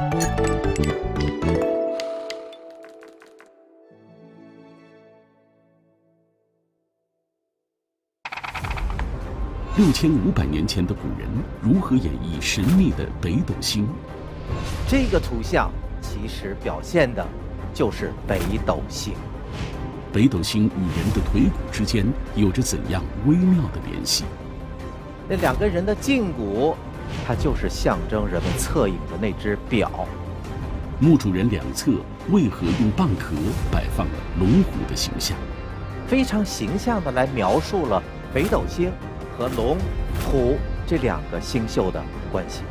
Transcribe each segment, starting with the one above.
六千五百年前的古人如何演绎神秘的北斗星？这个图像其实表现的就是北斗星。北斗星与人的腿骨之间有着怎样微妙的联系？那两个人的胫骨，它就是象征人们侧影的那只表。墓主人两侧为何用蚌壳摆放了龙虎的形象？非常形象的来描述了北斗星。和龙、虎这两个星宿的关系，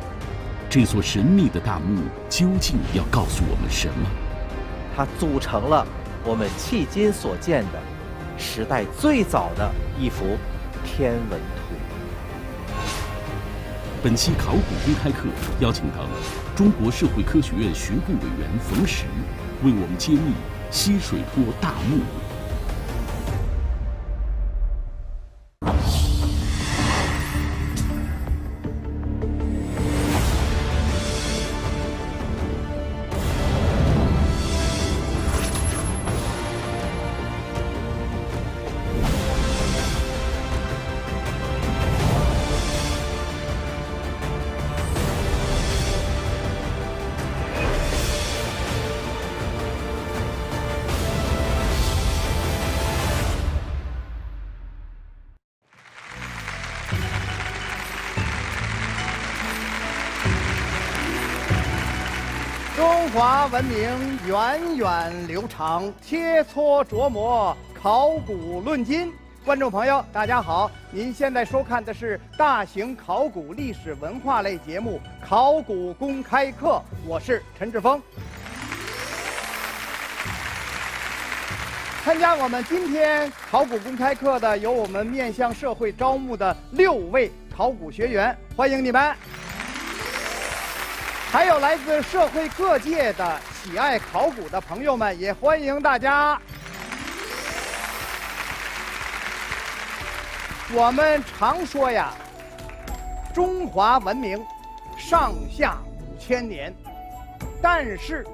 这座神秘的大墓究竟要告诉我们什么？它组成了我们迄今所见的时代最早的一幅天文图。本期考古公开课邀请到中国社会科学院学部委员冯石，为我们揭秘西水坡大墓。文明源远流长，切磋琢磨，考古论今。观众朋友，大家好！您现在收看的是大型考古历史文化类节目《考古公开课》，我是陈志峰。参加我们今天考古公开课的有我们面向社会招募的六位考古学员，欢迎你们！还有来自社会各界的喜爱考古的朋友们，也欢迎大家。我们常说呀，中华文明上下五千年，但是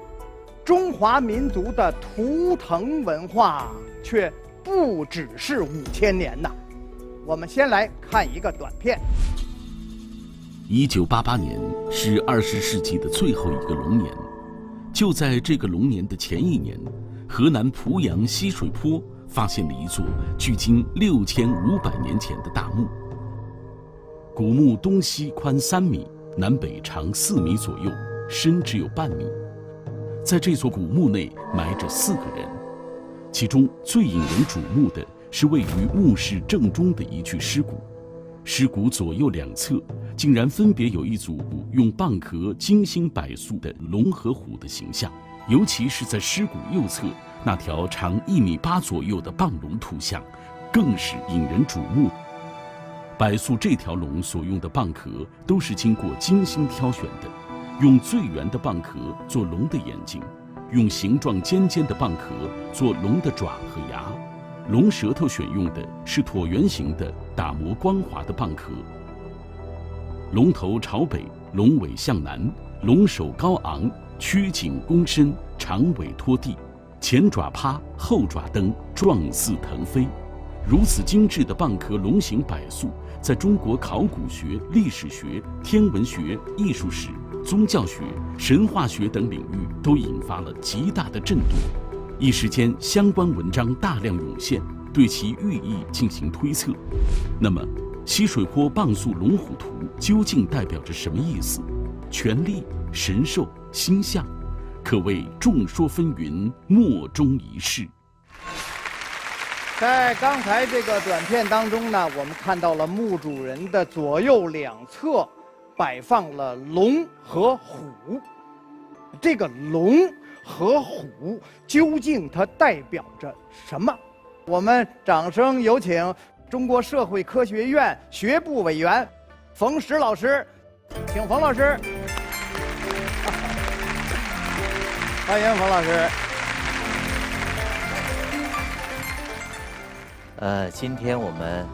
中华民族的图腾文化却不只是五千年呐。我们先来看一个短片。一九八八年是二十世纪的最后一个龙年，就在这个龙年的前一年，河南濮阳西水坡发现了一座距今六千五百年前的大墓。古墓东西宽三米，南北长四米左右，深只有半米。在这座古墓内埋着四个人，其中最引人瞩目的是位于墓室正中的一具尸骨。尸骨左右两侧竟然分别有一组用蚌壳精心摆塑的龙和虎的形象，尤其是在尸骨右侧那条长一米八左右的蚌龙图像，更是引人瞩目。摆塑这条龙所用的蚌壳都是经过精心挑选的，用最圆的蚌壳做龙的眼睛，用形状尖尖的蚌壳做龙的爪和牙。龙舌头选用的是椭圆形的、打磨光滑的蚌壳。龙头朝北，龙尾向南，龙首高昂，曲颈弓身，长尾拖地，前爪趴，后爪蹬，状似腾飞。如此精致的蚌壳龙形摆塑，在中国考古学、历史学、天文学、艺术史、宗教学、神话学等领域都引发了极大的震动。一时间，相关文章大量涌现，对其寓意进行推测。那么，西水坡蚌塑龙虎图究竟代表着什么意思？权力、神兽、星象，可谓众说纷纭，莫衷一是。在刚才这个短片当中呢，我们看到了墓主人的左右两侧摆放了龙和虎，这个龙。和虎究竟它代表着什么？我们掌声有请中国社会科学院学部委员冯石老师，请冯老师，欢迎冯老师。呃，今天我们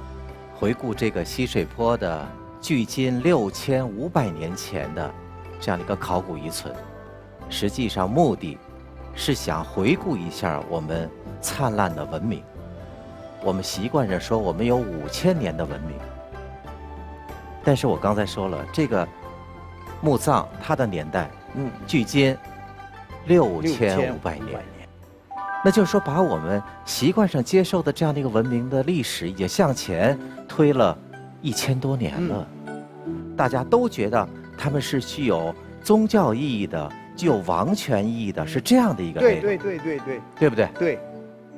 回顾这个西水坡的距今六千五百年前的这样的一个考古遗存。实际上目的，是想回顾一下我们灿烂的文明。我们习惯着说我们有五千年的文明，但是我刚才说了，这个墓葬它的年代，嗯，距今六千五百年，那就是说把我们习惯上接受的这样的一个文明的历史，也向前推了一千多年了。大家都觉得他们是具有宗教意义的、具有王权意义的，是这样的一个对对对对对，对不对？对。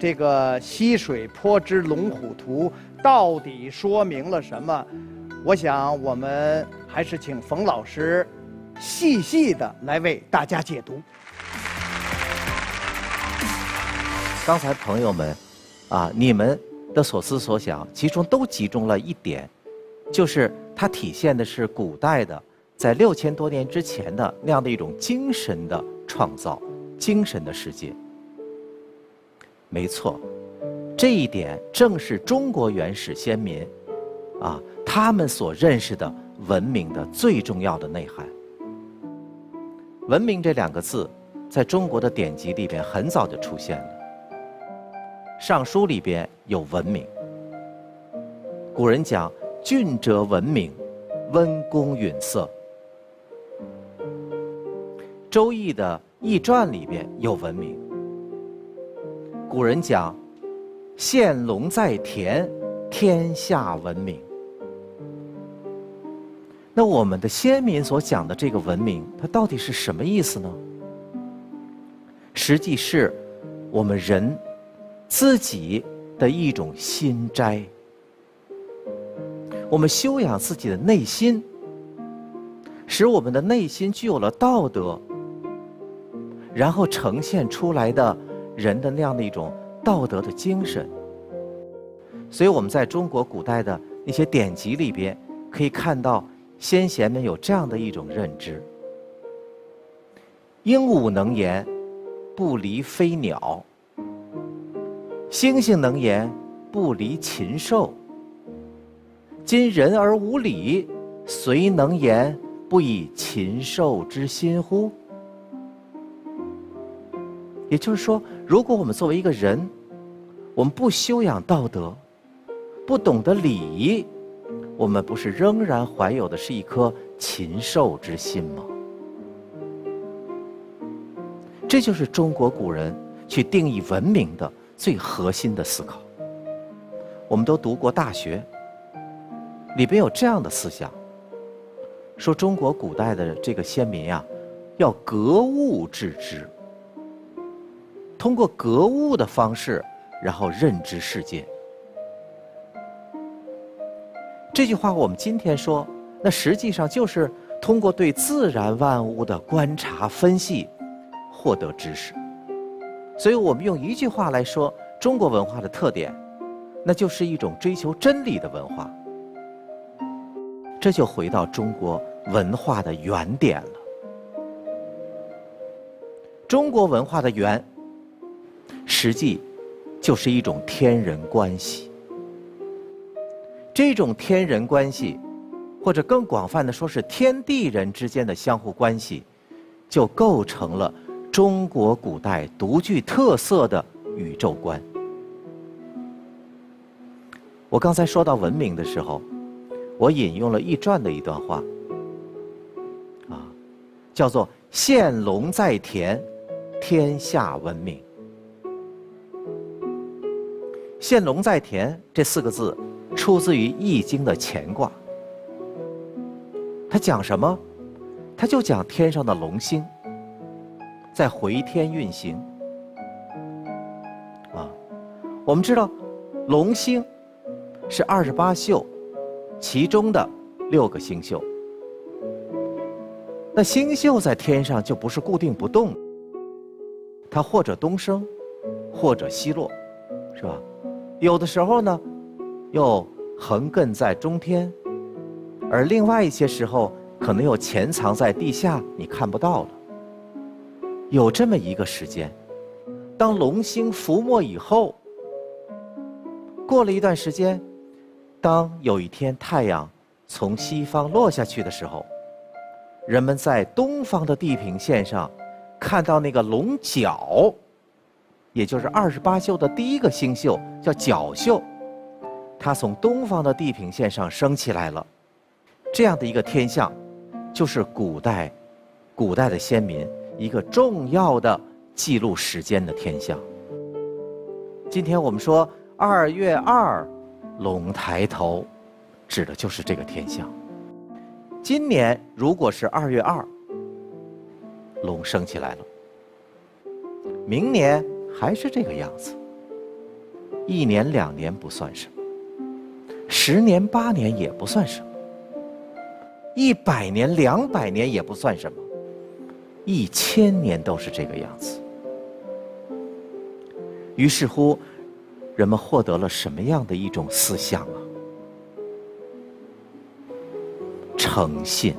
这个溪水坡之龙虎图到底说明了什么？我想我们还是请冯老师细细的来为大家解读。刚才朋友们，啊，你们的所思所想，其中都集中了一点，就是它体现的是古代的在六千多年之前的那样的一种精神的创造，精神的世界。没错，这一点正是中国原始先民，啊，他们所认识的文明的最重要的内涵。文明这两个字，在中国的典籍里边很早就出现了，《尚书》里边有文明。古人讲“俊者文明，温公允色”。《周易》的《易传》里边有文明。古人讲：“现龙在田，天下文明。”那我们的先民所讲的这个文明，它到底是什么意思呢？实际是我们人自己的一种心斋。我们修养自己的内心，使我们的内心具有了道德，然后呈现出来的。人的那样的一种道德的精神，所以我们在中国古代的那些典籍里边，可以看到先贤们有这样的一种认知：鹦鹉能言，不离飞鸟；猩猩能言，不离禽兽。今人而无礼，谁能言不以禽兽之心乎？也就是说，如果我们作为一个人，我们不修养道德，不懂得礼仪，我们不是仍然怀有的是一颗禽兽之心吗？这就是中国古人去定义文明的最核心的思考。我们都读过《大学》，里边有这样的思想：说中国古代的这个先民呀，要格物致知。通过格物的方式，然后认知世界。这句话我们今天说，那实际上就是通过对自然万物的观察分析，获得知识。所以我们用一句话来说，中国文化的特点，那就是一种追求真理的文化。这就回到中国文化的原点了。中国文化的源。实际就是一种天人关系。这种天人关系，或者更广泛的说是天地人之间的相互关系，就构成了中国古代独具特色的宇宙观。我刚才说到文明的时候，我引用了《易传》的一段话，啊，叫做“现龙在田，天下文明”。现龙在田这四个字，出自于《易经》的乾卦。它讲什么？它就讲天上的龙星在回天运行。啊，我们知道，龙星是二十八宿其中的六个星宿。那星宿在天上就不是固定不动，它或者东升，或者西落，是吧？有的时候呢，又横亘在中天，而另外一些时候，可能又潜藏在地下，你看不到了。有这么一个时间，当龙星浮没以后，过了一段时间，当有一天太阳从西方落下去的时候，人们在东方的地平线上看到那个龙角，也就是二十八宿的第一个星宿，叫角宿，它从东方的地平线上升起来了。这样的一个天象，就是古代古代的先民一个重要的记录时间的天象。今天我们说二月二，龙抬头，指的就是这个天象。今年如果是二月二，龙升起来了。明年还是这个样子。一年两年不算什么，十年八年也不算什么，一百年两百年也不算什么，一千年都是这个样子。于是乎，人们获得了什么样的一种思想啊？诚信。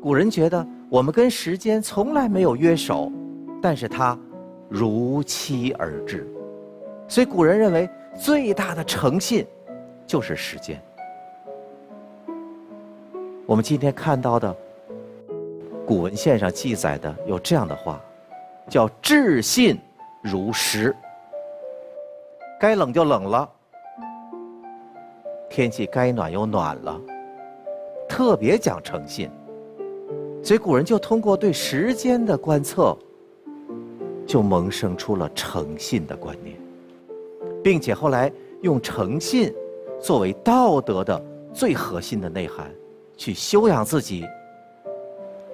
古人觉得我们跟时间从来没有约守，但是它如期而至，所以古人认为最大的诚信就是时间。我们今天看到的古文献上记载的有这样的话，叫“至信如时”，该冷就冷了。天气该暖又暖了，特别讲诚信，所以古人就通过对时间的观测，就萌生出了诚信的观念，并且后来用诚信作为道德的最核心的内涵，去修养自己，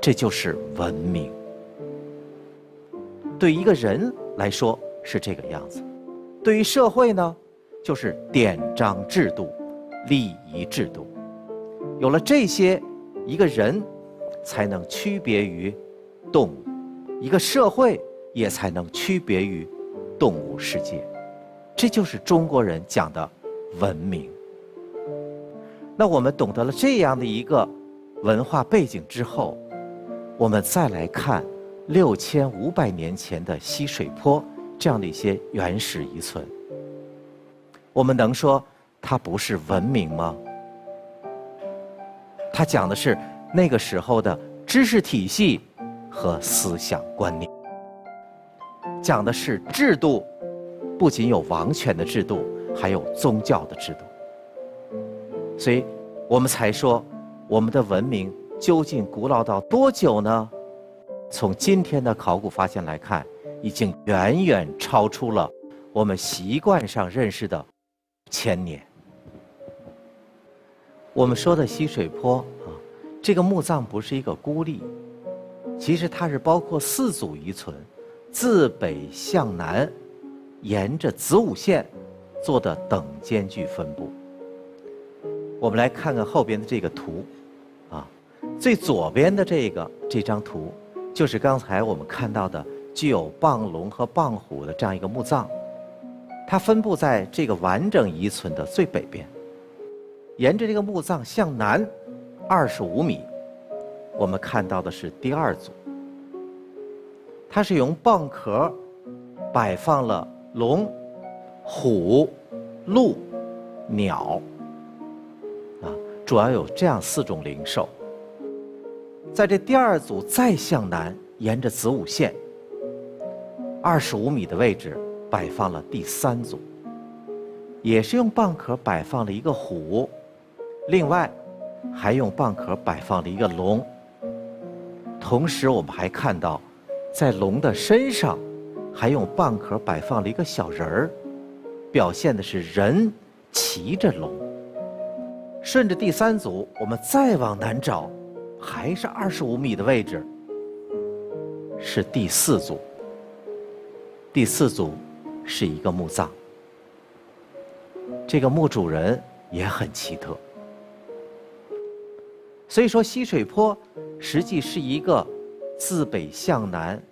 这就是文明。对一个人来说是这个样子，对于社会呢，就是典章制度。礼仪制度，有了这些，一个人才能区别于动物，一个社会也才能区别于动物世界。这就是中国人讲的文明。那我们懂得了这样的一个文化背景之后，我们再来看六千五百年前的西水坡这样的一些原始遗存，我们能说？它不是文明吗？它讲的是那个时候的知识体系和思想观念，讲的是制度，不仅有王权的制度，还有宗教的制度。所以，我们才说，我们的文明究竟古老到多久呢？从今天的考古发现来看，已经远远超出了我们习惯上认识的千年。我们说的西水坡，这个墓葬不是一个孤立，其实它是包括四组遗存，自北向南，沿着子午线做的等间距分布。我们来看看后边的这个图，啊，最左边的这个这张图，就是刚才我们看到的具有蚌龙和蚌虎的这样一个墓葬，它分布在这个完整遗存的最北边。沿着这个墓葬向南二十五米，我们看到的是第二组。它是用蚌壳摆放了龙、虎、鹿、鸟，啊，主要有这样四种灵兽。在这第二组再向南，沿着子午线二十五米的位置摆放了第三组，也是用蚌壳摆放了一个虎。另外，还用蚌壳摆放了一个龙。同时，我们还看到，在龙的身上，还用蚌壳摆放了一个小人儿，表现的是人骑着龙。顺着第三组，我们再往南找，还是二十五米的位置，是第四组。第四组是一个墓葬，这个墓主人也很奇特。所以说，西水坡实际是一个自北向南，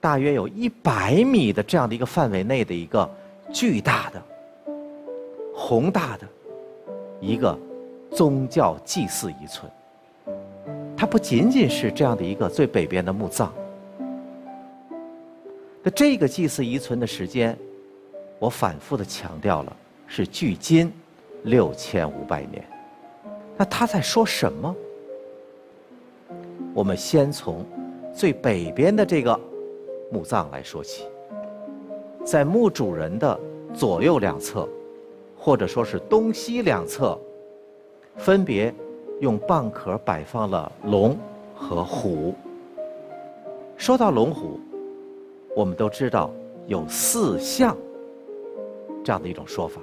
大约有一百米的这样的一个范围内的一个巨大的、宏大的一个宗教祭祀遗存。它不仅仅是这样的一个最北边的墓葬。那这个祭祀遗存的时间，我反复的强调了，是距今六千五百年。那他在说什么？我们先从最北边的这个墓葬来说起。在墓主人的左右两侧，或者说是东西两侧，分别用蚌壳摆放了龙和虎。说到龙虎，我们都知道有四象这样的一种说法。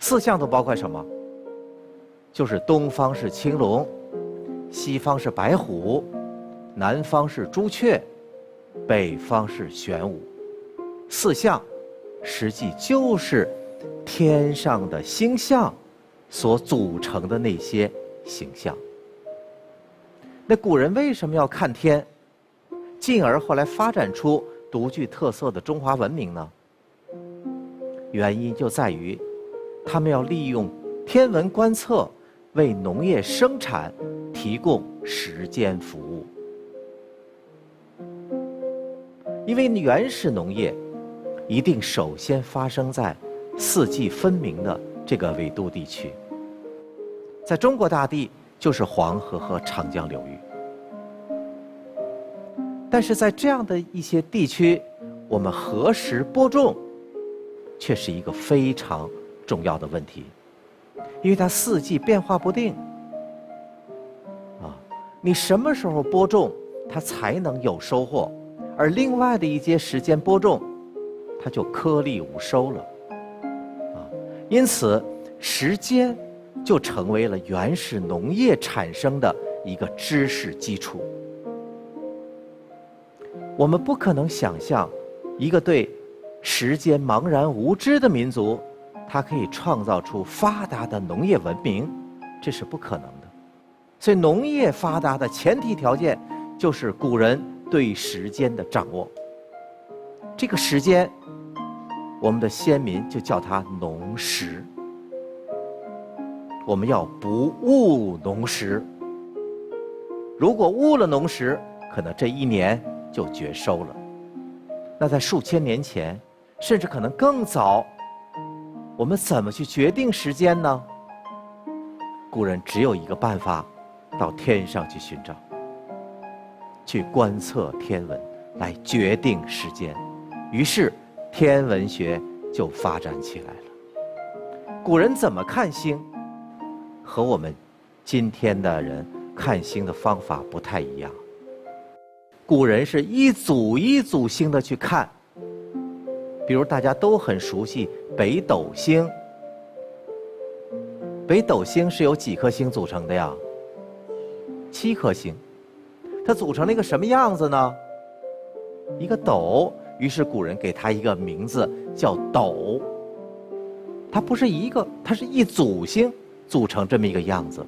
四象都包括什么？就是东方是青龙，西方是白虎，南方是朱雀，北方是玄武。四象，实际就是天上的星象所组成的那些形象。那古人为什么要看天，进而后来发展出独具特色的中华文明呢？原因就在于，他们要利用天文观测为农业生产提供时间服务，因为原始农业。一定首先发生在四季分明的这个纬度地区，在中国大地就是黄河和长江流域。但是在这样的一些地区，我们何时播种，却是一个非常重要的问题，因为它四季变化不定。啊，你什么时候播种，它才能有收获？而另外的一些时间播种。它就颗粒无收了，啊，因此时间就成为了原始农业产生的一个知识基础。我们不可能想象一个对时间茫然无知的民族，它可以创造出发达的农业文明，这是不可能的。所以，农业发达的前提条件就是古人对时间的掌握。这个时间。我们的先民就叫它农时，我们要不误农时。如果误了农时，可能这一年就绝收了。那在数千年前，甚至可能更早，我们怎么去决定时间呢？古人只有一个办法，到天上去寻找，去观测天文，来决定时间。于是。天文学就发展起来了。古人怎么看星，和我们今天的人看星的方法不太一样。古人是一组一组星的去看，比如大家都很熟悉北斗星。北斗星是由几颗星组成的呀？七颗星。它组成了一个什么样子呢？一个斗。于是古人给它一个名字叫斗。它不是一个，它是一组星组成这么一个样子。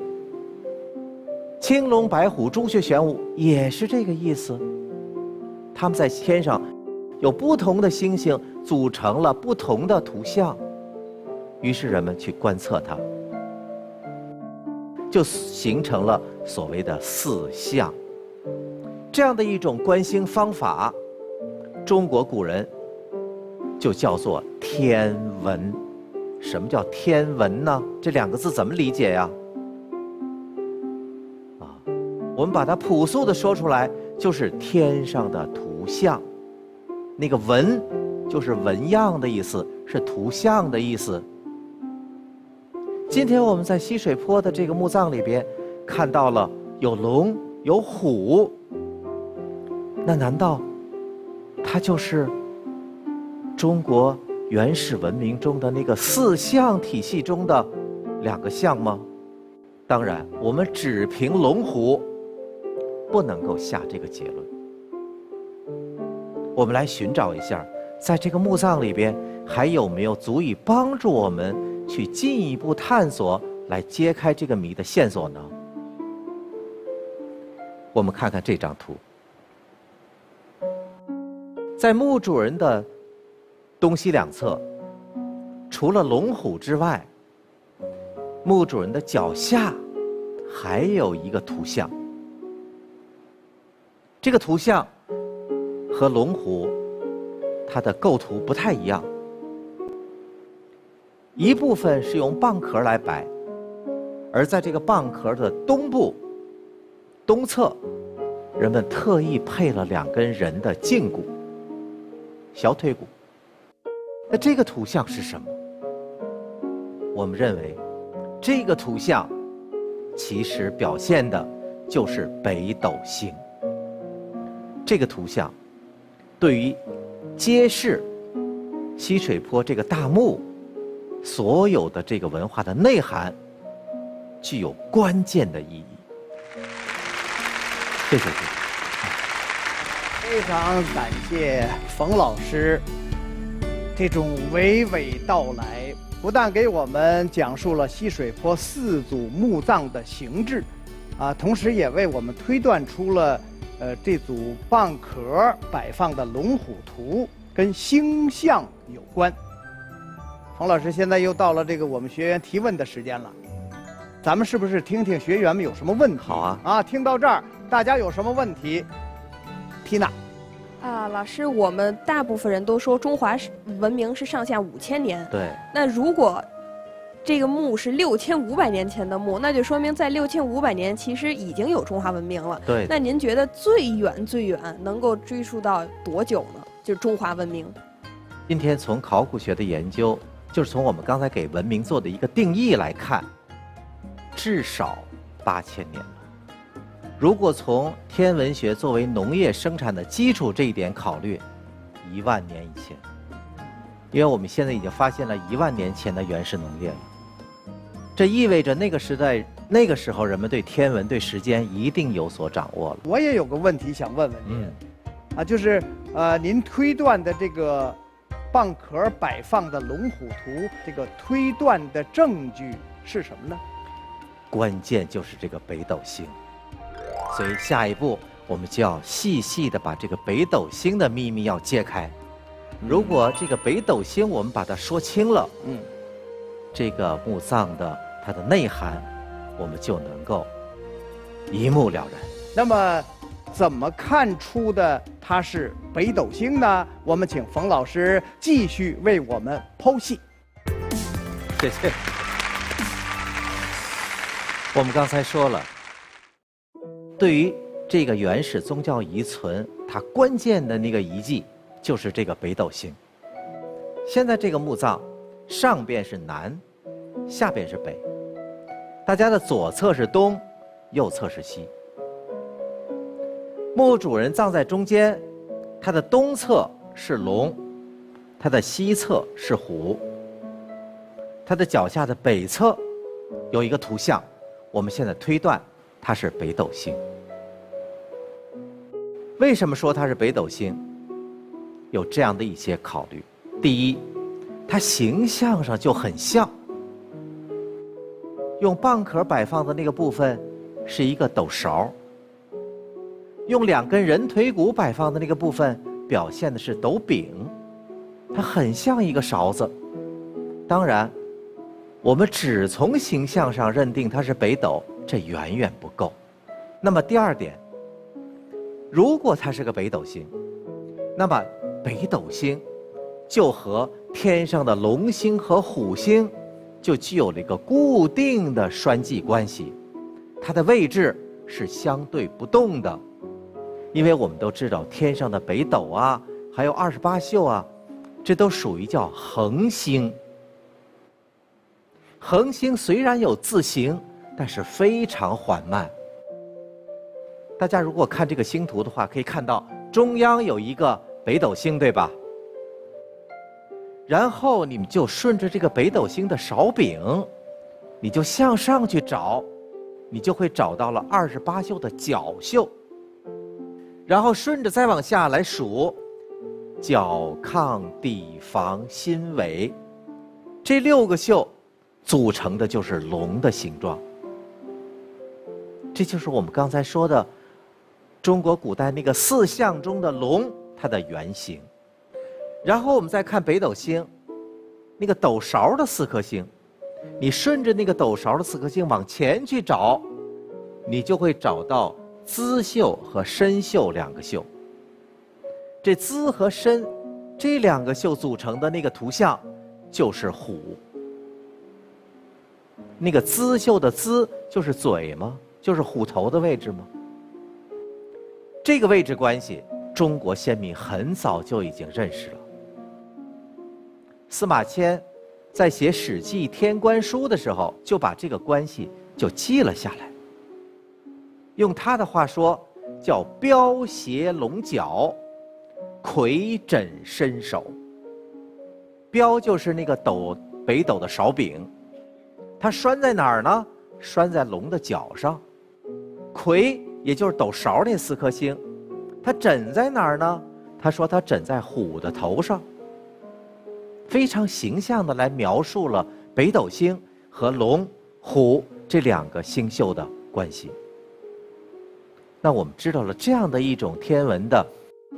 青龙、白虎、朱雀、玄武也是这个意思。他们在天上有不同的星星组成了不同的图像，于是人们去观测它，就形成了所谓的四象。这样的一种观星方法。中国古人就叫做天文。什么叫天文呢？这两个字怎么理解呀？啊，我们把它朴素的说出来，就是天上的图像。那个纹就是纹样的意思，是图像的意思。今天我们在西水坡的这个墓葬里边看到了有龙有虎，那难道？它就是中国原始文明中的那个四象体系中的两个象吗？当然，我们只凭龙虎不能够下这个结论。我们来寻找一下，在这个墓葬里边还有没有足以帮助我们去进一步探索、来揭开这个谜的线索呢？我们看看这张图。在墓主人的东西两侧，除了龙虎之外，墓主人的脚下还有一个图像。这个图像和龙虎它的构图不太一样，一部分是用蚌壳来摆，而在这个蚌壳的东部，东侧，人们特意配了两根人的胫骨、小腿骨。那这个图像是什么？我们认为，这个图像其实表现的就是北斗星。这个图像对于揭示西水坡这个大墓所有的这个文化的内涵，具有关键的意义。谢谢。非常感谢冯老师这种娓娓道来，不但给我们讲述了西水坡四组墓葬的形制，啊，同时也为我们推断出了，呃，这组蚌壳摆放的龙虎图跟星象有关。冯老师，现在又到了这个我们学员提问的时间了，咱们是不是听听学员们有什么问题？好啊啊，听到这儿，大家有什么问题？缇娜。啊，老师，我们大部分人都说中华文明是上下五千年。对，那如果这个墓是六千五百年前的墓，那就说明在六千五百年其实已经有中华文明了。对那您觉得最远最远能够追溯到多久呢？就是中华文明。今天从考古学的研究，就是从我们刚才给文明做的一个定义来看，至少八千年了。如果从天文学作为农业生产的基础这一点考虑，一万年以前，因为我们现在已经发现了一万年前的原始农业了，这意味着那个时代、那个时候人们对天文、对时间一定有所掌握了。我也有个问题想问问您，嗯，啊，就是呃，您推断的这个蚌壳摆放的龙虎图，这个推断的证据是什么呢？关键就是这个北斗星。所以下一步我们就要细细的把这个北斗星的秘密要揭开。如果这个北斗星我们把它说清了，嗯，这个墓葬的它的内涵，我们就能够一目了然。那么怎么看出的它是北斗星呢？我们请冯老师继续为我们剖析。谢谢。我们刚才说了，对于这个原始宗教遗存，它关键的那个遗迹就是这个北斗星。现在这个墓葬，上边是南，下边是北，大家的左侧是东，右侧是西。墓主人葬在中间，他的东侧是龙，他的西侧是虎。它的脚下的北侧有一个图像，我们现在推断它是北斗星。为什么说它是北斗星？有这样的一些考虑：第一，它形象上就很像，用蚌壳摆放的那个部分是一个斗勺，用两根人腿骨摆放的那个部分表现的是斗柄，它很像一个勺子。当然。我们只从形象上认定它是北斗，这远远不够。那么第二点，如果它是个北斗星，那么北斗星就和天上的龙星和虎星就具有了一个固定的栓记关系，它的位置是相对不动的。因为我们都知道，天上的北斗啊，还有二十八宿啊，这都属于叫恒星。恒星虽然有自行，但是非常缓慢。大家如果看这个星图的话，可以看到中央有一个北斗星，对吧？然后你们就顺着这个北斗星的勺柄，你就向上去找，你就会找到了二十八宿的角宿。然后顺着再往下来数，角亢底房心尾，这六个宿。组成的就是龙的形状，这就是我们刚才说的中国古代那个四象中的龙它的原型。然后我们再看北斗星，那个斗勺的四颗星，你顺着那个斗勺的四颗星往前去找，你就会找到资宿和申宿两个宿。这资和申这两个宿组成的那个图像就是虎。那个“姿秀”的“姿”就是嘴吗？就是虎头的位置吗？这个位置关系，中国先民很早就已经认识了。司马迁在写《史记·天官书》的时候，就把这个关系就记了下来。用他的话说，叫“标斜龙角，魁枕伸手”。标就是那个斗北斗的勺柄，它拴在哪儿呢？拴在龙的脚上。魁也就是斗勺那四颗星，它枕在哪儿呢？他说它枕在虎的头上。非常形象的来描述了北斗星和龙、虎这两个星宿的关系。那我们知道了这样的一种天文的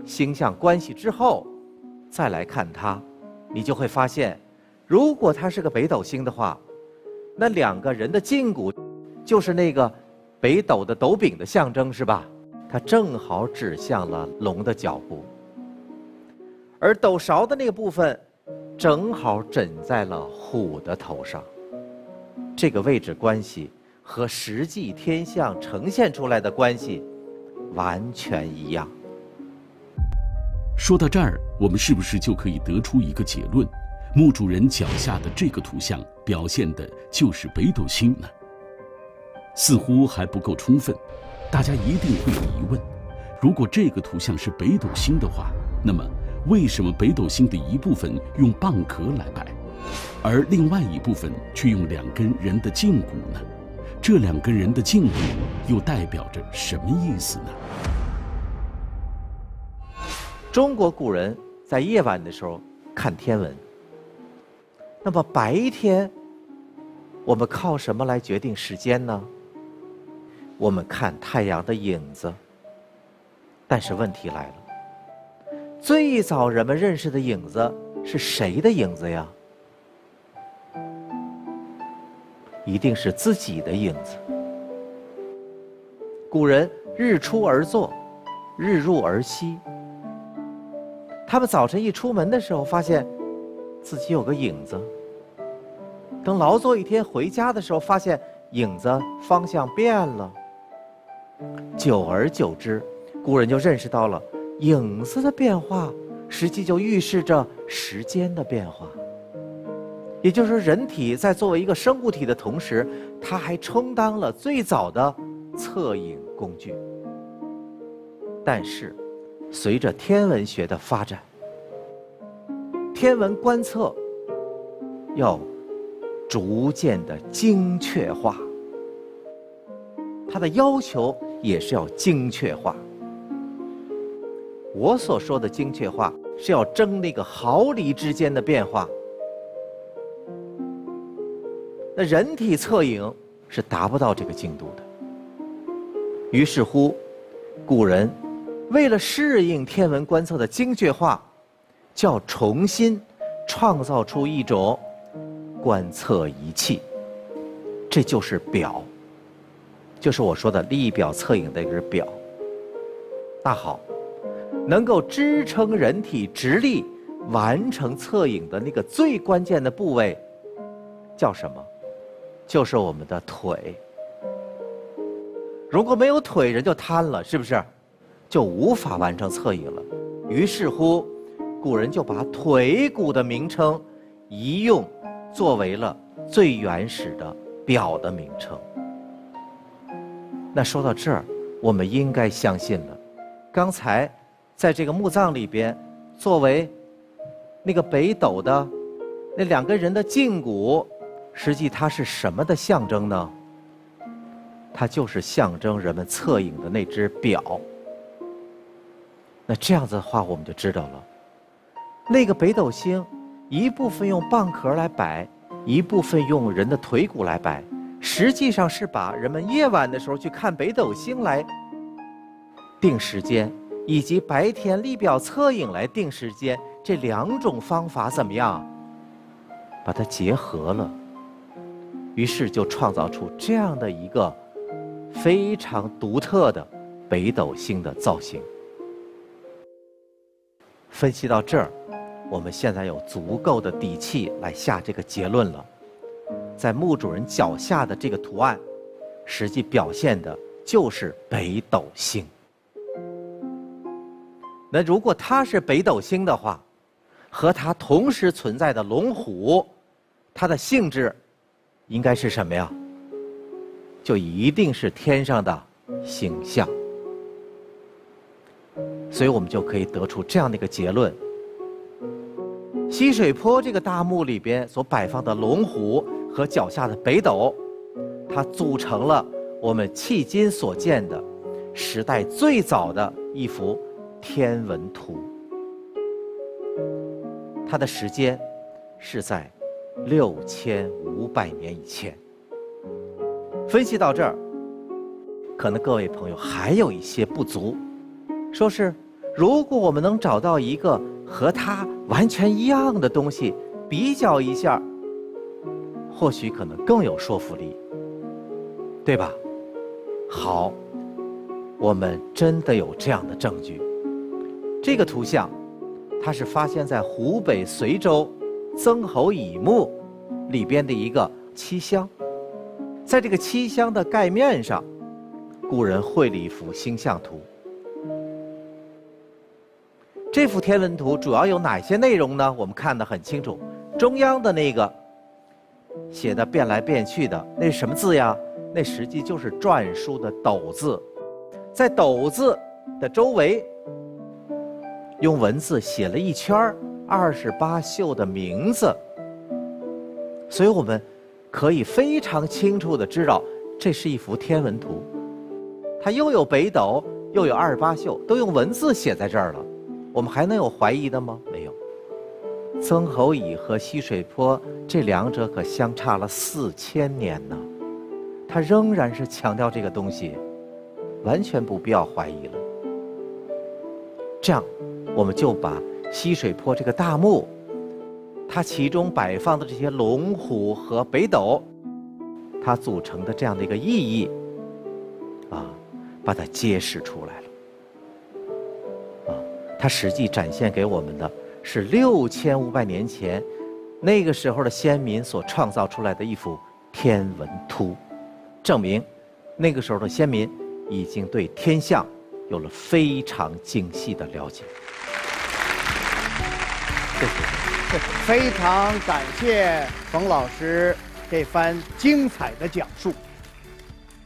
星象关系之后，再来看它，你就会发现，如果它是个北斗星的话，那两个人的胫骨就是那个北斗的斗柄的象征，是吧？它正好指向了龙的脚步，而斗勺的那个部分。正好枕在了虎的头上，这个位置关系和实际天象呈现出来的关系完全一样。说到这儿，我们是不是就可以得出一个结论：墓主人脚下的这个图像表现的就是北斗星呢？似乎还不够充分，大家一定会有疑问：如果这个图像是北斗星的话，那么？为什么北斗星的一部分用蚌壳来摆，而另外一部分却用两根人的胫骨呢？这两根人的胫骨又代表着什么意思呢？中国古人在夜晚的时候看天文，那么白天我们靠什么来决定时间呢？我们看太阳的影子。但是问题来了。最早人们认识的影子是谁的影子呀？一定是自己的影子。古人日出而作，日入而息。他们早晨一出门的时候，发现自己有个影子。等劳作一天回家的时候，发现影子方向变了。久而久之，古人就认识到了。影子的变化，实际就预示着时间的变化。也就是说，人体在作为一个生物体的同时，它还充当了最早的测影工具。但是，随着天文学的发展，天文观测要逐渐的精确化，它的要求也是要精确化。我所说的精确化是要争那个毫厘之间的变化。那人体测影是达不到这个精度的。于是乎，古人为了适应天文观测的精确化，就要重新创造出一种观测仪器，这就是表，就是我说的立表测影的一个表。那好。能够支撑人体直立完成侧影的那个最关键的部位，叫什么？就是我们的腿。如果没有腿，人就瘫了，是不是？就无法完成侧影了。于是乎，古人就把腿骨的名称一用，作为了最原始的表的名称。那说到这儿，我们应该相信了，刚才。在这个墓葬里边，作为那个北斗的那两个人的胫骨，实际它是什么的象征呢？它就是象征人们测影的那只表。那这样子的话，我们就知道了，那个北斗星，一部分用蚌壳来摆，一部分用人的腿骨来摆，实际上是把人们夜晚的时候去看北斗星来定时间。以及白天立表测影来定时间，这两种方法怎么样？把它结合了，于是就创造出这样的一个非常独特的北斗星的造型。分析到这儿，我们现在有足够的底气来下这个结论了。在墓主人脚下的这个图案，实际表现的就是北斗星。那如果它是北斗星的话，和它同时存在的龙虎，它的性质应该是什么呀？就一定是天上的星象。所以我们就可以得出这样的一个结论：西水坡这个大墓里边所摆放的龙虎和脚下的北斗，它组成了我们迄今所见的时代最早的一幅天文图。它的时间是在六千五百年以前。分析到这儿，可能各位朋友还有一些不足，说是如果我们能找到一个和它完全一样的东西，比较一下，或许可能更有说服力，对吧？好，我们真的有这样的证据。这个图像，它是发现在湖北随州曾侯乙墓里边的一个漆箱。在这个漆箱的盖面上，古人绘了一幅星象图。这幅天文图主要有哪些内容呢？我们看得很清楚，中央的那个写的变来变去的，那是什么字呀？那实际就是篆书的“斗”字，在“斗”字的周围，用文字写了一圈二十八宿的名字，所以我们。可以非常清楚的知道，这是一幅天文图。它又有北斗，又有二十八宿，都用文字写在这儿了。我们还能有怀疑的吗？没有。曾侯乙和西水坡这两者可相差了四千年呢，他仍然是强调这个东西，完全不必要怀疑了。这样，我们就把西水坡这个大墓。它其中摆放的这些龙虎和北斗，它组成的这样的一个意义，啊，把它揭示出来了。啊，它实际展现给我们的是六千五百年前那个时候的先民所创造出来的一幅天文图，证明那个时候的先民已经对天象有了非常精细的了解。谢谢。非常感谢冯老师这番精彩的讲述。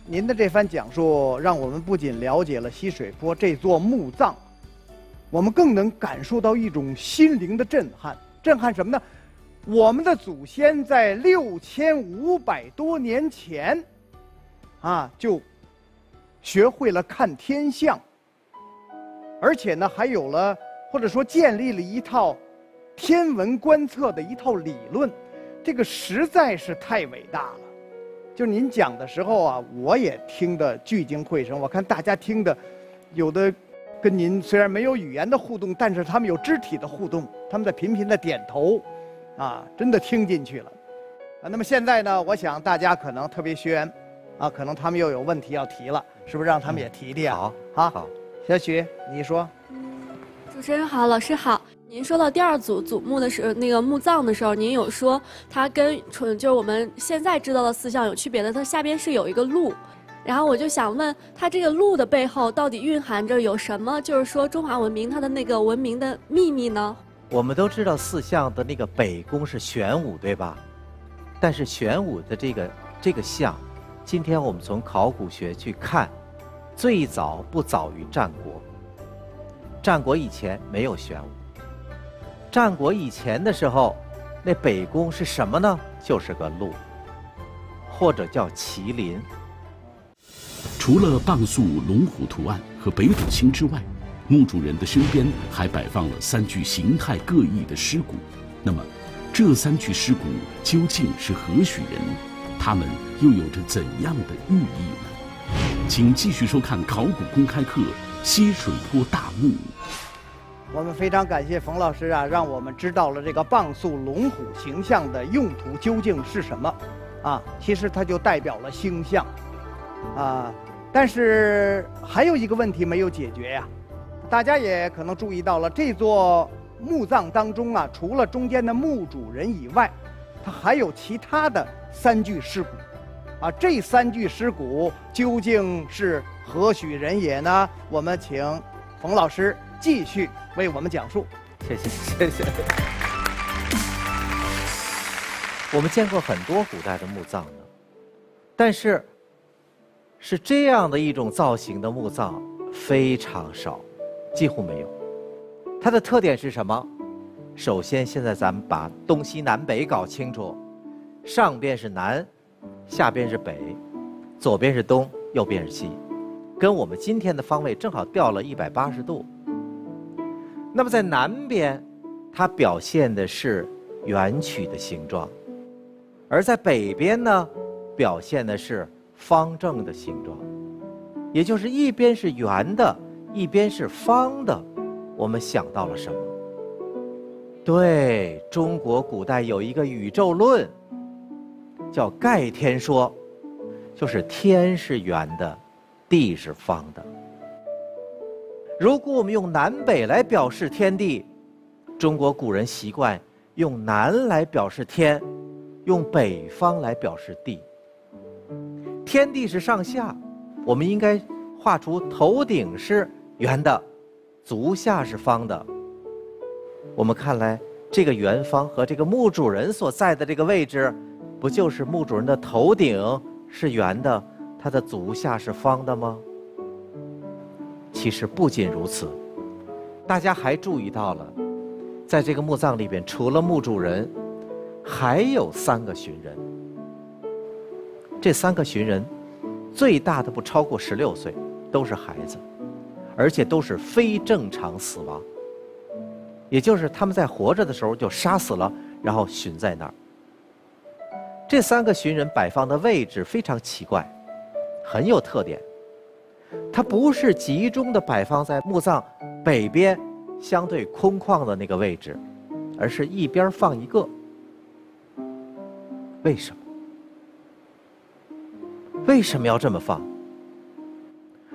您的这番讲述让我们不仅了解了西水坡这座墓葬，我们更能感受到一种心灵的震撼。震撼什么呢？我们的祖先在六千五百多年前，啊，就学会了看天象，而且呢，还有了或者说建立了一套。天文观测的一套理论，这个实在是太伟大了。就您讲的时候啊，我也听得聚精会神。我看大家听的，有的跟您虽然没有语言的互动，但是他们有肢体的互动，他们在频频的点头，啊，真的听进去了。啊，那么现在呢，我想大家可能特别学员，啊，可能他们又有问题要提了，是不是让他们也提提啊？好，好，小许，你说。主持人好，老师好。您说到第二组祖墓的时候，那个墓葬的时候，您有说它跟纯就是我们现在知道的四象有区别的，它下边是有一个鹿，然后我就想问，它这个鹿的背后到底蕴含着有什么？就是说中华文明它的那个文明的秘密呢？我们都知道四象的那个北宫是玄武，对吧？但是玄武的这个这个象，今天我们从考古学去看，最早不早于战国，战国以前没有玄武。战国以前的时候，那北宫是什么呢？就是个鹿，或者叫麒麟。除了棒宿龙虎图案和北斗星之外，墓主人的身边还摆放了三具形态各异的尸骨。那么，这三具尸骨究竟是何许人？他们又有着怎样的寓意呢？请继续收看《考古公开课：西水坡大墓》。我们非常感谢冯老师啊，让我们知道了这个棒宿龙虎形象的用途究竟是什么，啊，其实它就代表了星象，啊，但是还有一个问题没有解决呀，大家也可能注意到了，这座墓葬当中啊，除了中间的墓主人以外，它还有其他的三具尸骨，啊，这三具尸骨究竟是何许人也呢？我们请冯老师。继续为我们讲述。谢谢谢谢。我们见过很多古代的墓葬呢，但是是这样的一种造型的墓葬非常少，几乎没有。它的特点是什么？首先，现在咱们把东西南北搞清楚，上边是南，下边是北，左边是东，右边是西，跟我们今天的方位正好调了一百八十度。那么在南边，它表现的是圆曲的形状。而在北边呢，表现的是方正的形状，也就是一边是圆的，一边是方的。我们想到了什么？对中国古代有一个宇宙论，叫盖天说，就是天是圆的，地是方的。如果我们用南北来表示天地，中国古人习惯用南来表示天。用北方来表示地，天地是上下，我们应该画出头顶是圆的，足下是方的。我们看来，这个圆方和这个墓主人所在的这个位置，不就是墓主人的头顶是圆的，他的足下是方的吗？其实不仅如此，大家还注意到了，在这个墓葬里边，除了墓主人。还有三个寻人，这三个寻人，最大的不超过十六岁，都是孩子，而且都是非正常死亡。也就是他们在活着的时候就杀死了，然后寻在那儿。这三个寻人摆放的位置非常奇怪，很有特点。它不是集中的摆放在墓葬北边相对空旷的那个位置，而是一边放一个。为什么？为什么要这么放？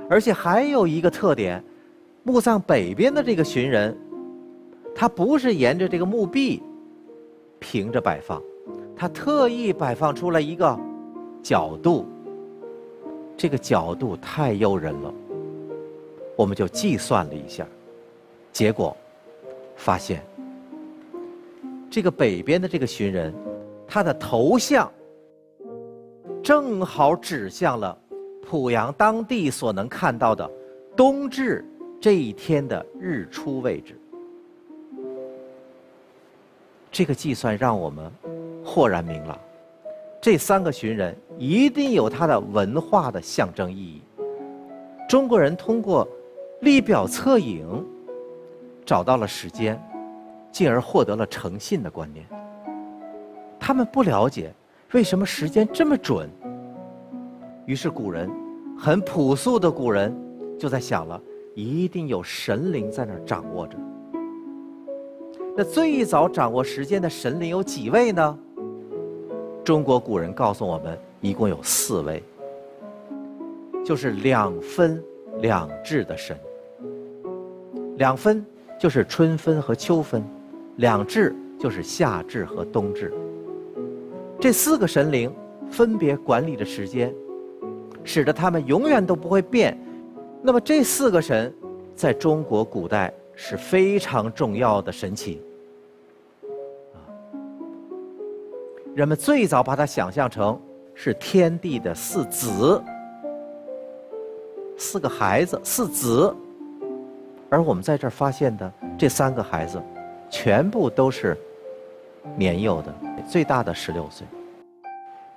而且还有一个特点，墓葬北边的这个寻人，他不是沿着这个墓壁平着摆放，他特意摆放出来一个角度。这个角度太诱人了，我们就计算了一下，结果发现这个北边的这个寻人。他的头像正好指向了濮阳当地所能看到的冬至这一天的日出位置。这个计算让我们豁然明朗，这三个寻人一定有它的文化的象征意义。中国人通过立表测影找到了时间，进而获得了诚信的观念。他们不了解为什么时间这么准。于是古人，很朴素的古人，就在想了，一定有神灵在那儿掌握着。那最早掌握时间的神灵有几位呢？中国古人告诉我们，一共有四位，就是两分两至的神。两分就是春分和秋分，两至就是夏至和冬至。这四个神灵分别管理着时间，使得他们永远都不会变。那么这四个神，在中国古代是非常重要的神奇。人们最早把它想象成是天地的四子，四个孩子，四子。而我们在这儿发现的这三个孩子，全部都是。年幼的，最大的十六岁。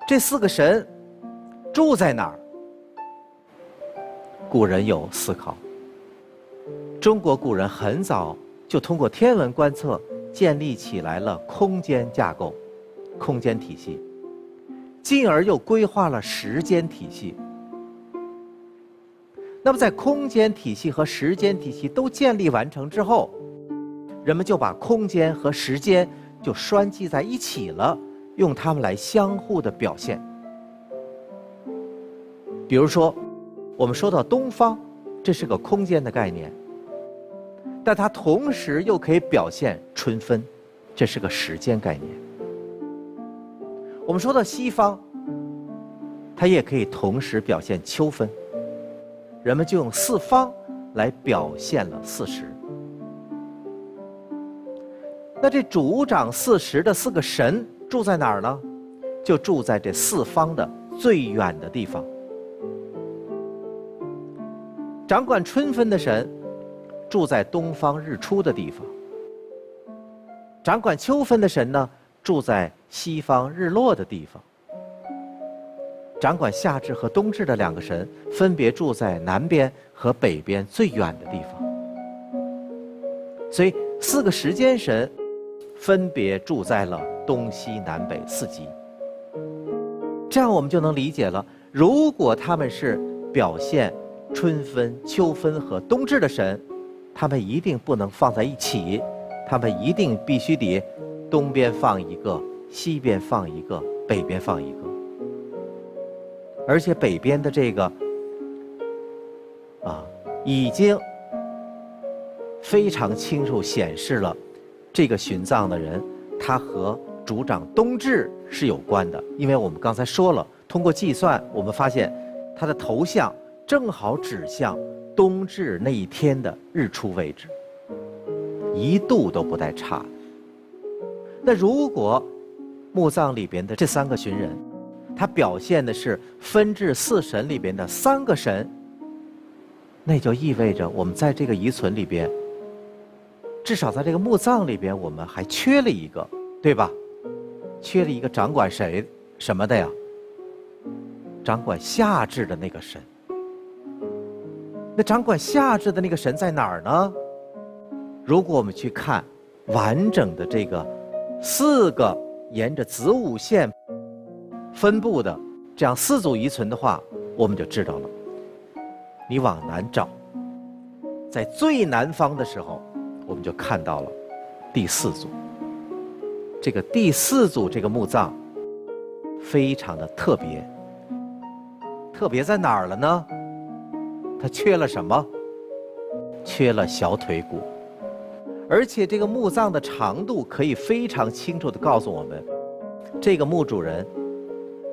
这四个神住在哪儿？古人有思考。中国古人很早就通过天文观测建立起来了空间架构、空间体系，进而又规划了时间体系。那么，在空间体系和时间体系都建立完成之后，人们就把空间和时间。就拴系在一起了，用它们来相互的表现。比如说，我们说到东方，这是个空间的概念，但它同时又可以表现春分，这是个时间概念。我们说到西方，它也可以同时表现秋分，人们就用四方来表现了四时。那这主掌四时的四个神住在哪儿呢？就住在这四方的最远的地方。掌管春分的神住在东方日出的地方。掌管秋分的神呢，住在西方日落的地方。掌管夏至和冬至的两个神，分别住在南边和北边最远的地方。所以四个时间神，分别住在了东西南北四极。这样我们就能理解了，如果他们是表现春分、秋分和冬至的神，他们一定不能放在一起。他们一定必须得东边放一个，西边放一个，北边放一个。而且北边的这个啊，已经非常清楚显示了这个殉葬的人，他和主掌冬至是有关的。因为我们刚才说了，通过计算，我们发现他的头像正好指向冬至那一天的日出位置。一度都不带差。那如果墓葬里边的这三个寻人，他表现的是分至四神里边的三个神，那就意味着我们在这个遗存里边，至少在这个墓葬里边，我们还缺了一个，对吧？缺了一个掌管谁什么的呀？掌管夏至的那个神。那掌管夏至的那个神在哪儿呢？如果我们去看完整的这个四个沿着子午线分布的这样四组遗存的话，我们就知道了。你往南找，在最南方的时候，我们就看到了第四组。这个第四组这个墓葬非常的特别，特别在哪儿了呢？它缺了什么？缺了小腿骨。而且这个墓葬的长度可以非常清楚地告诉我们，这个墓主人，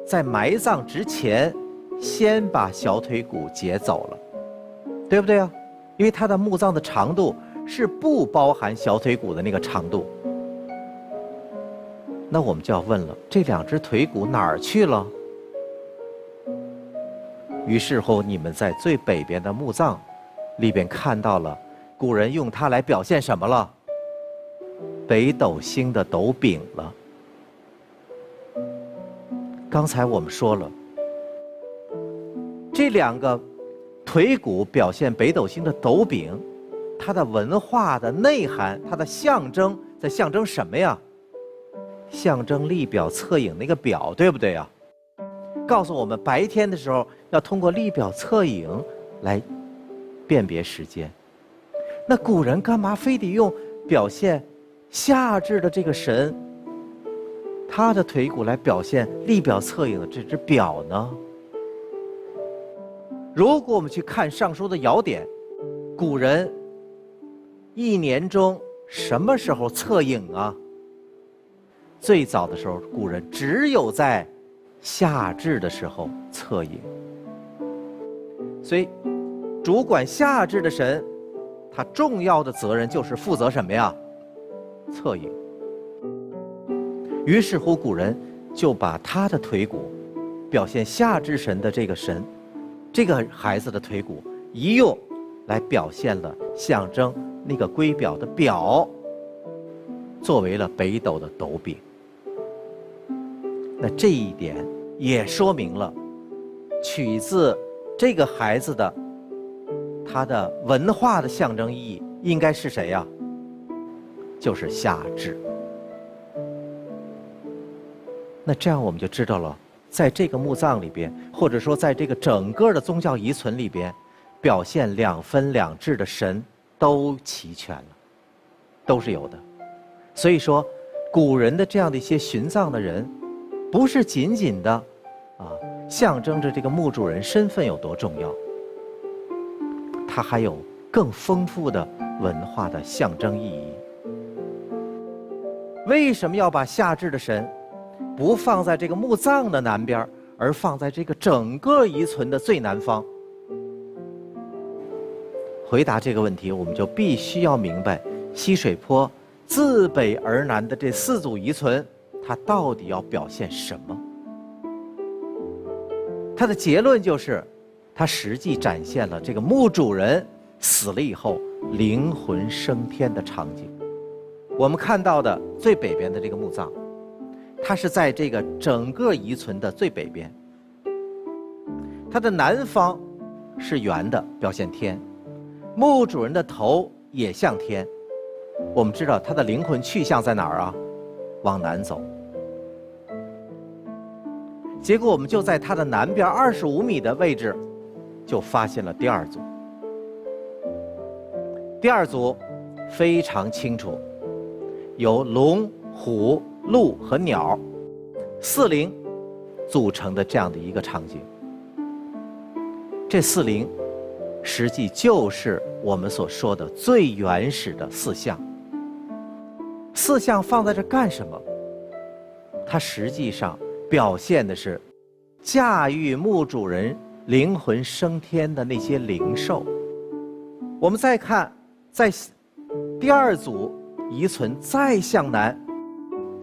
在埋葬之前，先把小腿骨截走了，对不对啊？因为他的墓葬的长度是不包含小腿骨的那个长度。那我们就要问了，这两只腿骨哪儿去了？于是乎，你们在最北边的墓葬里边看到了。古人用它来表现什么了？北斗星的斗柄了。刚才我们说了，这两个腿骨表现北斗星的斗柄，它的文化的内涵，它的象征在象征什么呀？象征立表测影那个表，对不对呀？告诉我们白天的时候要通过立表测影来辨别时间。那古人干嘛非得用表现夏至的这个神，他的腿骨来表现立表侧影的这只表呢？如果我们去看《尚书》的尧典，古人一年中什么时候测影啊？最早的时候，古人只有在夏至的时候测影，所以主管夏至的神。他重要的责任就是负责什么呀？侧影。于是乎，古人就把他的腿骨，表现夏至神的这个神，这个孩子的腿骨一用，来表现了象征那个龟表的表，作为了北斗的斗柄。那这一点也说明了，取自这个孩子的。它的文化的象征意义应该是谁呀？就是夏至。那这样我们就知道了，在这个墓葬里边，或者说在这个整个的宗教遗存里边，表现两分两制的神都齐全了，都是有的。所以说，古人的这样的一些殉葬的人，不是仅仅的啊，象征着这个墓主人身份有多重要。它还有更丰富的文化的象征意义。为什么要把夏至的神不放在这个墓葬的南边，而放在这个整个遗存的最南方？回答这个问题，我们就必须要明白西水坡自北而南的这四组遗存，它到底要表现什么？它的结论就是，它实际展现了这个墓主人死了以后灵魂升天的场景。我们看到的最北边的这个墓葬，它是在这个整个遗存的最北边。它的南方是圆的，表现天；墓主人的头也向天。我们知道他的灵魂去向在哪儿啊？往南走。结果我们就在它的南边二十五米的位置，就发现了第二组。第二组非常清楚，由龙、虎、鹿和鸟四灵组成的这样的一个场景。这四灵，实际就是我们所说的最原始的四象。四象放在这干什么？它实际上表现的是驾驭墓主人灵魂升天的那些灵兽。我们再看，在第二组遗存再向南，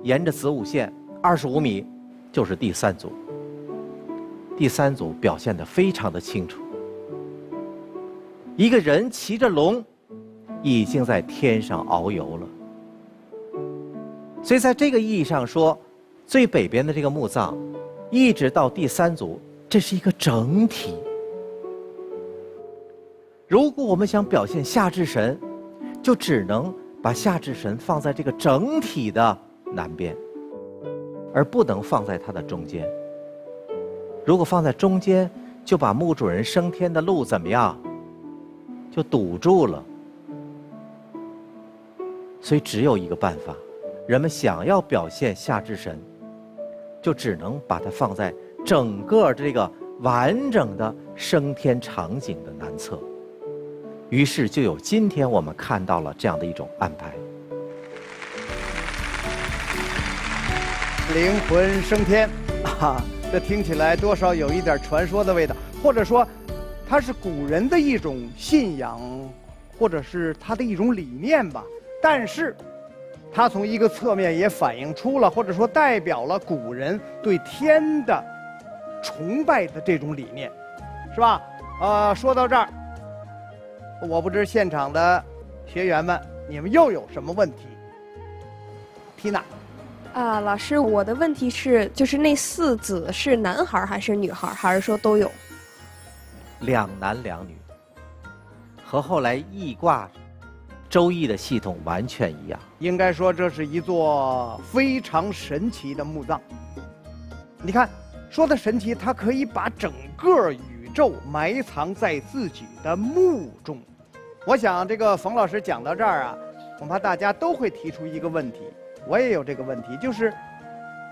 沿着子午线二十五米，就是第三组。第三组表现的非常的清楚，一个人骑着龙，已经在天上遨游了。所以在这个意义上说，最北边的这个墓葬，一直到第三组，这是一个整体。如果我们想表现夏至神，就只能把夏至神放在这个整体的南边，而不能放在它的中间。如果放在中间，就把墓主人升天的路怎么样？就堵住了。所以只有一个办法，人们想要表现夏至神，就只能把它放在整个这个完整的升天场景的南侧。于是就有今天我们看到了这样的一种安排。灵魂升天，啊。这听起来多少有一点传说的味道，或者说，它是古人的一种信仰，或者是他的一种理念吧。但是，它从一个侧面也反映出了，或者说代表了古人对天的崇拜的这种理念，是吧？呃，说到这儿，我不知现场的学员们，你们又有什么问题？缇娜。啊，老师，我的问题是，就是那四子是男孩还是女孩，还是说都有？两男两女，和后来易卦《周易》的系统完全一样。应该说，这是一座非常神奇的墓葬。你看，说的神奇，它可以把整个宇宙埋藏在自己的墓中。我想，这个冯老师讲到这儿啊，恐怕大家都会提出一个问题。我也有这个问题，就是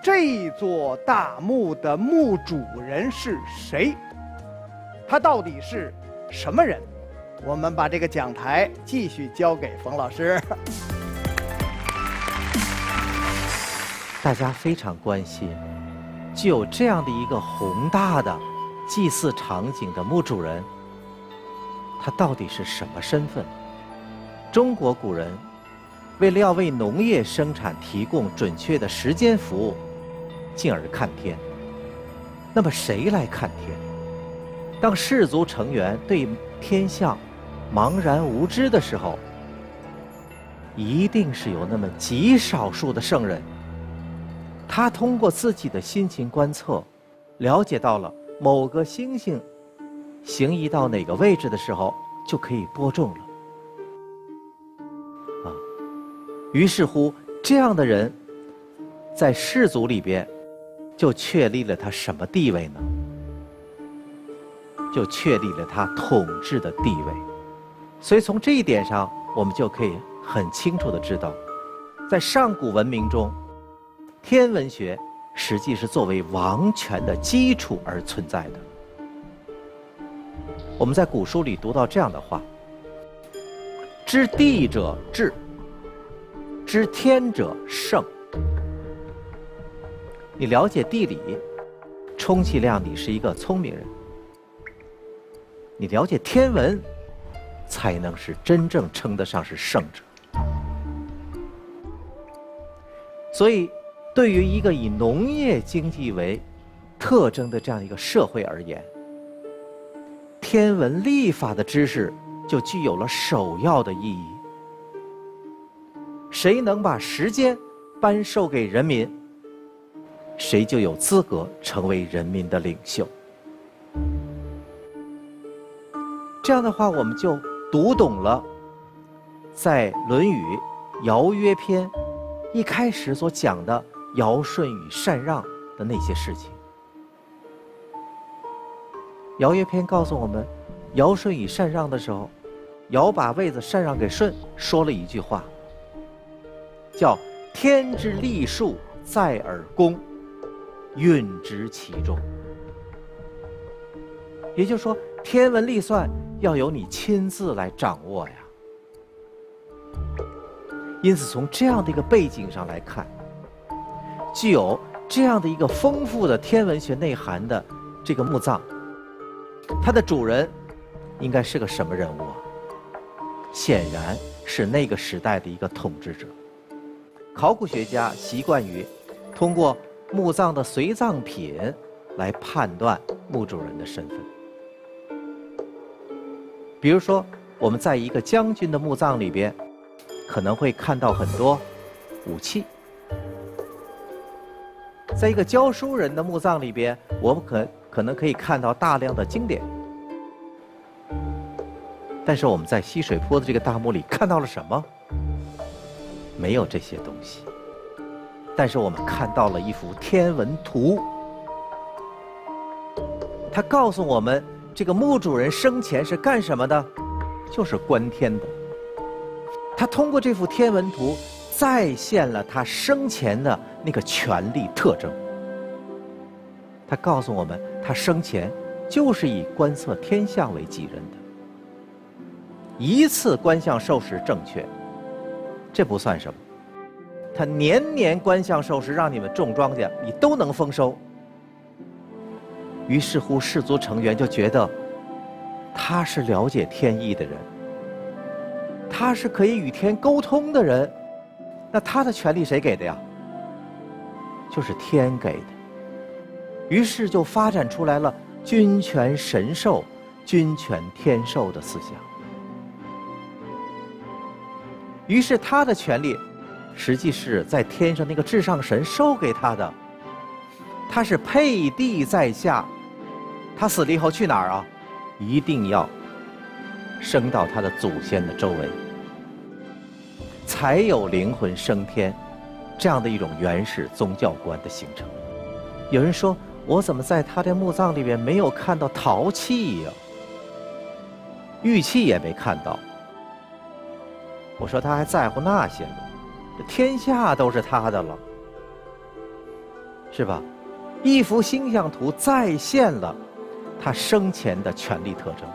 这座大墓的墓主人是谁？他到底是什么人？我们把这个讲台继续交给冯老师。大家非常关心，具有这样的一个宏大的祭祀场景的墓主人，他到底是什么身份？中国古人。为了要为农业生产提供准确的时间服务，进而看天。那么谁来看天？当氏族成员对天象茫然无知的时候，一定是有那么极少数的圣人，他通过自己的辛勤观测，了解到了某个星星行移到哪个位置的时候，就可以播种了。啊于是乎，这样的人，在氏族里边，就确立了他什么地位呢？就确立了他统治的地位。所以从这一点上，我们就可以很清楚的知道，在上古文明中，天文学实际是作为王权的基础而存在的。我们在古书里读到这样的话：“知地者治。”知天者圣，你了解地理，充其量你是一个聪明人；你了解天文，才能是真正称得上是圣者。所以，对于一个以农业经济为特征的这样一个社会而言，天文历法的知识就具有了首要的意义。谁能把时间颁授给人民，谁就有资格成为人民的领袖。这样的话，我们就读懂了在《论语·尧曰篇》一开始所讲的尧舜与禅让的那些事情。《尧曰篇》告诉我们，尧舜与禅让的时候，尧把位子禅让给舜，说了一句话，叫“天之历数在尔公，运之其中”。也就是说，天文历算要由你亲自来掌握呀。因此，从这样的一个背景上来看，具有这样的一个丰富的天文学内涵的这个墓葬。它的主人应该是个什么人物啊？显然是那个时代的一个统治者。考古学家习惯于通过墓葬的随葬品来判断墓主人的身份。比如说，我们在一个将军的墓葬里边，可能会看到很多武器；在一个教书人的墓葬里边，我们可。可能可以看到大量的经典，但是我们在西水坡的这个大墓里看到了什么？没有这些东西，但是我们看到了一幅天文图，它告诉我们这个墓主人生前是干什么的，就是观天的。他通过这幅天文图再现了他生前的那个权力特征。他告诉我们，他生前就是以观测天象为己任的。一次观象授时正确，这不算什么。他年年观象授时，让你们种庄稼，你都能丰收。于是乎，氏族成员就觉得他是了解天意的人，他是可以与天沟通的人。那他的权利谁给的呀？就是天给的。于是就发展出来了“君权神授，君权天授”的思想。于是他的权利，实际是在天上那个至上神授给他的。他是配地在下，他死了以后去哪儿啊？一定要升到他的祖先的周围，才有灵魂升天，这样的一种原始宗教观的形成。有人说。我怎么在他的墓葬里边没有看到陶器呀？玉器也没看到。我说他还在乎那些呢？这天下都是他的了，是吧？一幅星象图再现了他生前的权力特征，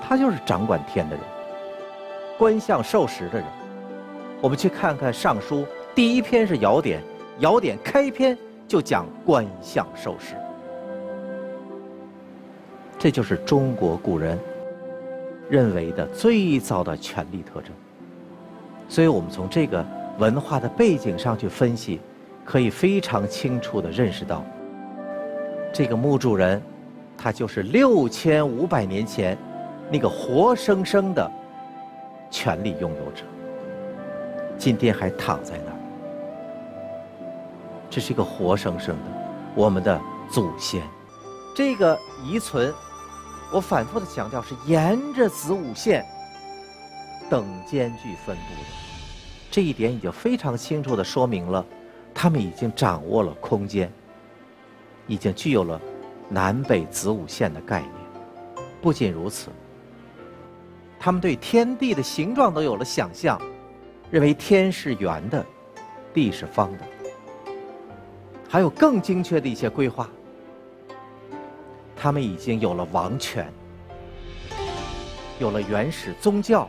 他就是掌管天的人，观象授时的人。我们去看看《尚书》，第一篇是《尧典》，《尧典》开篇。就讲观象授时，这就是中国古人认为的最早的权力特征。所以我们从这个文化的背景上去分析，可以非常清楚的认识到，这个墓主人，他就是六千五百年前那个活生生的权力拥有者，今天还躺在那儿。这是一个活生生的我们的祖先，这个遗存，我反复的强调是沿着子午线等间距分布的，这一点已经非常清楚的说明了，他们已经掌握了空间，已经具有了南北子午线的概念。不仅如此，他们对天地的形状都有了想象，认为天是圆的，地是方的。还有更精确的一些规划，他们已经有了王权，有了原始宗教，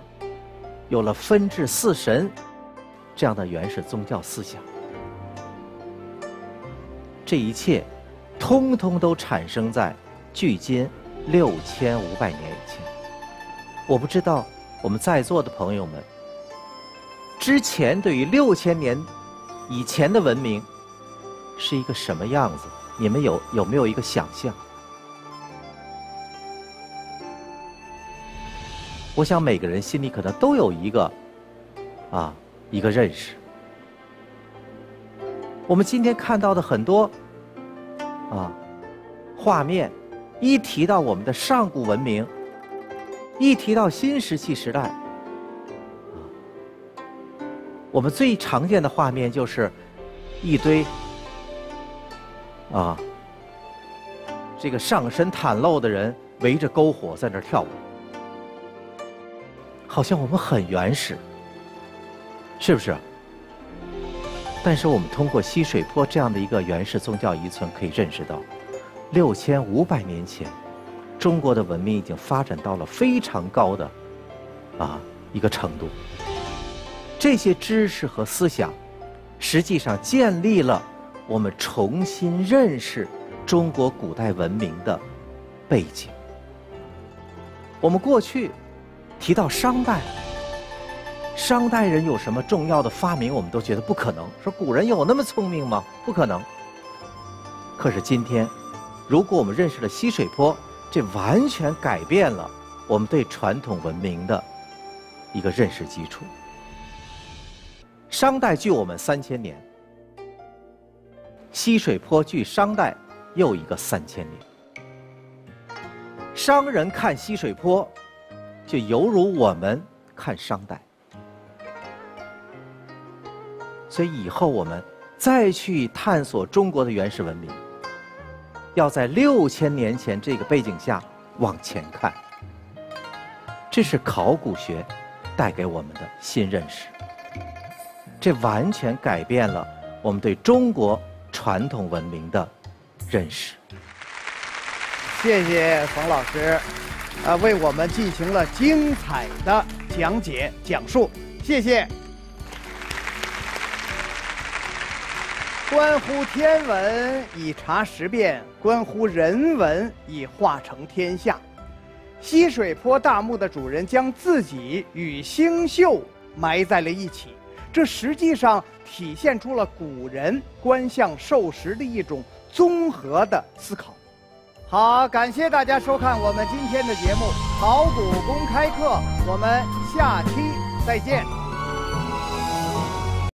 有了分治四神这样的原始宗教思想。这一切，通通都产生在距今六千五百年以前。我不知道我们在座的朋友们之前对于六千年。以前的文明是一个什么样子？你们有有没有一个想象？我想每个人心里可能都有一个啊一个认识。我们今天看到的很多啊画面，一提到我们的上古文明，一提到新石器时代，啊我们最常见的画面就是一堆啊这个上身袒露的人围着篝火在那儿跳舞。好像我们很原始，是不是？但是我们通过西水坡这样的一个原始宗教遗存，可以认识到，六千五百年前，中国的文明已经发展到了非常高的啊一个程度。这些知识和思想，实际上建立了我们重新认识中国古代文明的背景。我们过去。提到商代，商代人有什么重要的发明，我们都觉得不可能。说古人有那么聪明吗？不可能。可是今天，如果我们认识了西水坡，这完全改变了我们对传统文明的一个认识基础。商代距我们三千年，西水坡距商代又一个三千年。商人看西水坡。就犹如我们看商代，所以以后我们再去探索中国的原始文明，要在六千年前这个背景下往前看。这是考古学带给我们的新认识，这完全改变了我们对中国传统文明的认识。谢谢冯老师。啊，为我们进行了精彩的讲解讲述，谢谢。关乎天文以察时变，关乎人文以化成天下。西水坡大墓的主人将自己与星宿埋在了一起，这实际上体现出了古人观象授时的一种综合的思考。好，感谢大家收看我们今天的节目《考古公开课》，我们下期再见。